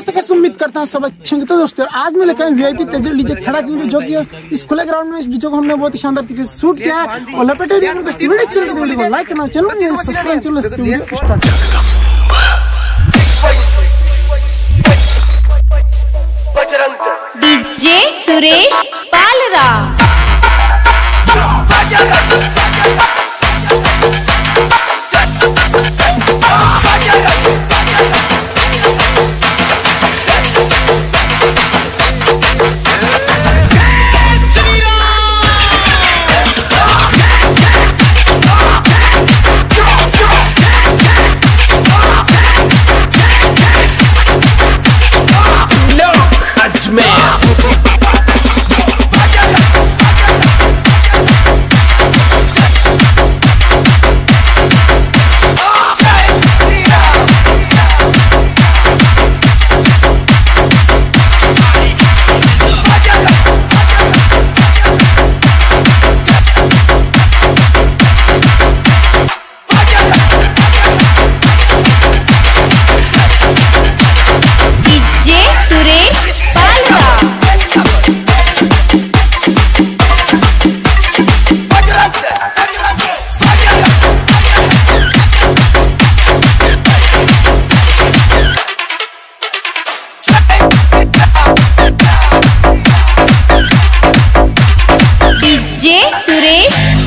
करता हूँ सब अच्छे होंगे। तो दोस्तों आज मैं लेकर V I P Tejal DJ खड़ा की वीडियो जो कि इस खुले ग्राउंड में इस डीजे को हमने बहुत ही शानदार तरीके से शूट किया है। और लपेटे दिया दोस्तों वीडियो चल रही वीडियो को लाइक करना channel subscribe channel video start DJ Suresh Palra. DJ Suresh